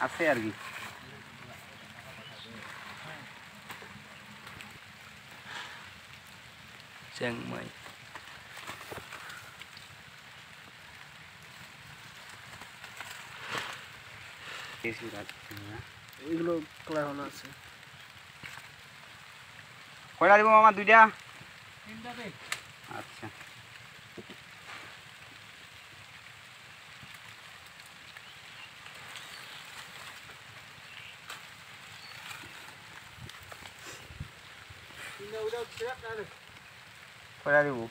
a Ferg. Chang Mai. Esse lugar é aqui, né? Eu vou colar o nosso. Qual é a de uma madura? Linda, bem. voilà les chết